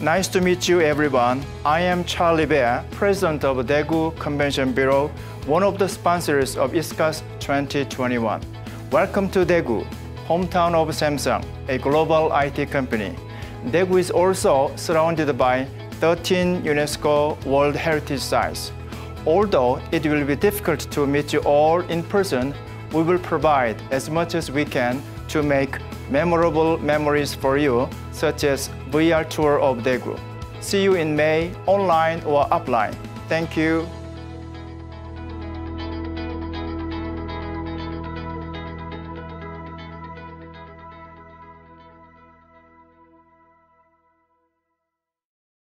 Nice to meet you, everyone. I am Charlie Bae, president of Daegu Convention Bureau, one of the sponsors of ISCAS 2021. Welcome to Daegu, hometown of Samsung, a global IT company. Daegu is also surrounded by 13 UNESCO World Heritage Sites. Although it will be difficult to meet you all in person, we will provide as much as we can to make memorable memories for you, such as VR tour of Daegu. See you in May, online or offline. Thank you.